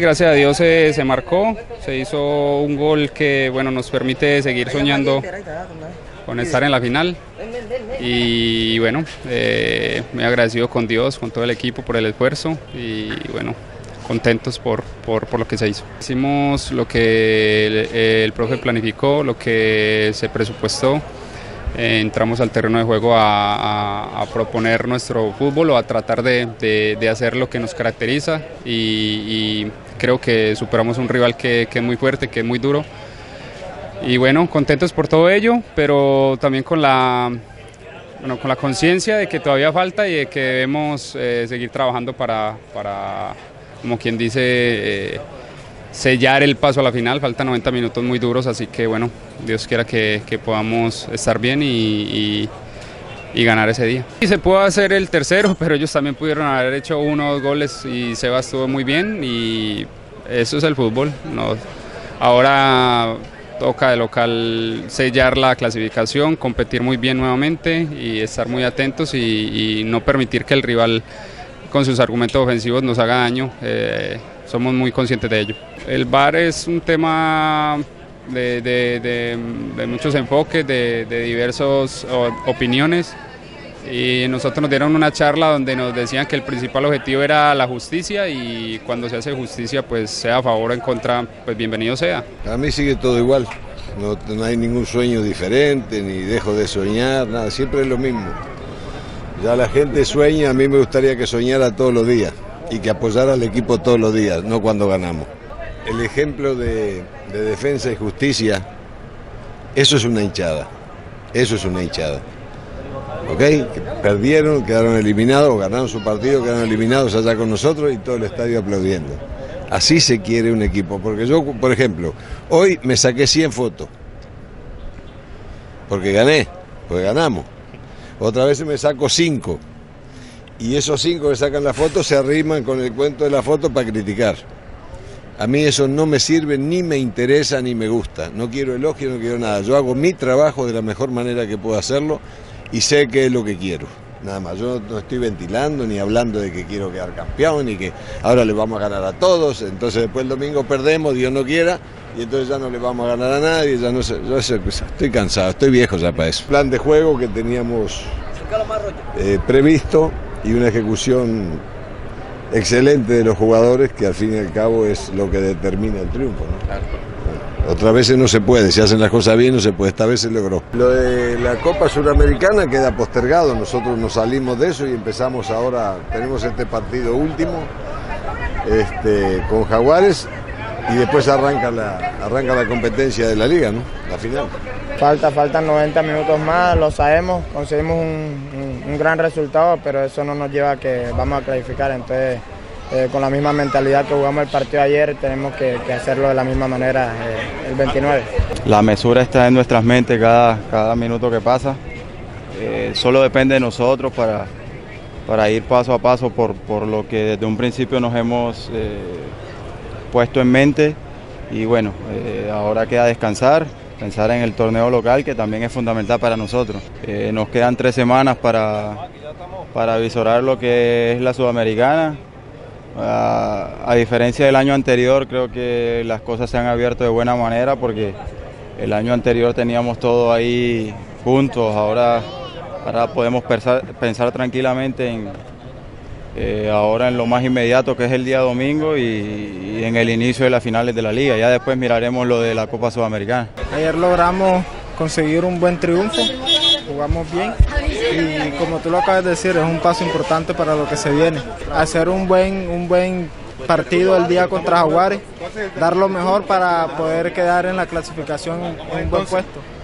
Gracias a Dios se, se marcó, se hizo un gol que bueno, nos permite seguir soñando con estar en la final y bueno, eh, me he agradecido con Dios, con todo el equipo por el esfuerzo y bueno, contentos por, por, por lo que se hizo. Hicimos lo que el profe planificó, lo que se presupuestó. Entramos al terreno de juego a, proponer nuestro fútbol o a tratar de, de, hacer lo que nos caracteriza y, y, creo que superamos un rival que, que es muy fuerte, que es muy duro. Y bueno, contentos por todo ello, pero también con la, bueno, con la conciencia de que todavía falta y de que debemos eh, seguir trabajando para, para, como quien dice, eh, sellar el paso a la final. Faltan 90 minutos muy duros, así que bueno, Dios quiera que, que podamos estar bien y, y, ganar ese día. Y se puede hacer el tercero, pero ellos también pudieron haber hecho uno o dos goles y Seba estuvo muy bien y eso es el fútbol. ¿no? Ahora toca de local sellar la clasificación, competir muy bien nuevamente y estar muy atentos y, y no permitir que el rival con sus argumentos ofensivos nos haga daño. Eh, somos muy conscientes de ello. El VAR es un tema de, muchos enfoques, de, diversas opiniones y nosotros nos dieron una charla donde nos decían que el principal objetivo era la justicia y cuando se hace justicia pues sea a favor o en contra pues bienvenido sea. A mí sigue todo igual, no hay ningún sueño diferente ni dejo de soñar, nada, siempre es lo mismo. Ya la gente sueña, a mí me gustaría que soñara todos los días y que apoyara al equipo todos los días, no cuando ganamos. El ejemplo de, de defensa y justicia, eso es una hinchada, eso es una hinchada. ¿ok? Perdieron, quedaron eliminados, ganaron su partido, quedaron eliminados allá con nosotros y todo el estadio aplaudiendo. Así se quiere un equipo, porque yo, por ejemplo, hoy me saqué 100 fotos, porque gané, porque ganamos. Otra vez me saco 5, y esos 5 que sacan la foto se arriman con el cuento de la foto para criticar. A mí eso no me sirve, ni me interesa, ni me gusta. No quiero elogio, no quiero nada. Yo hago mi trabajo de la mejor manera que puedo hacerlo y sé qué es lo que quiero. Nada más, yo no estoy ventilando ni hablando de que quiero quedar campeón ni que ahora le vamos a ganar a todos, entonces después el domingo perdemos, Dios no quiera, y entonces ya no le vamos a ganar a nadie, ya no sé, yo estoy cansado, estoy viejo ya para eso. Plan de juego que teníamos eh, previsto y una ejecución excelente de los jugadores que al fin y al cabo es lo que determina el triunfo. ¿no? Claro. Otras veces no se puede, si hacen las cosas bien no se puede, esta vez se logró. Lo de la Copa Suramericana queda postergado, nosotros nos salimos de eso y empezamos ahora, tenemos este partido último este, con Jaguares y después arranca la, arranca la competencia de la liga, ¿no? La final. Falta, faltan 90 minutos más, lo sabemos, conseguimos un, un, gran resultado, pero eso no nos lleva a que vamos a clasificar, entonces eh, con la misma mentalidad que jugamos el partido ayer, tenemos que, hacerlo de la misma manera eh, el 29. La mesura está en nuestras mentes cada, cada minuto que pasa. Eh, solo depende de nosotros para, para ir paso a paso por, por lo que desde un principio nos hemos puesto en mente. Y bueno, ahora queda descansar, pensar en el torneo local que también es fundamental para nosotros. nos quedan tres semanas para, para visorar lo que es la Sudamericana a, a, diferencia del año anterior, creo que las cosas se han abierto de buena manera porque el año anterior teníamos todo ahí juntos, ahora, ahora podemos pensar, pensar tranquilamente en, eh, ahora en lo más inmediato que es el día domingo y, en el inicio de las finales de la liga. Ya después miraremos lo de la Copa Sudamericana. Ayer logramos conseguir un buen triunfo, jugamos bien y como tú lo acabas de decir es un paso importante para lo que se viene. Hacer un buen, un buen partido el día contra Jaguares, dar lo mejor para poder quedar en la clasificación en un buen puesto.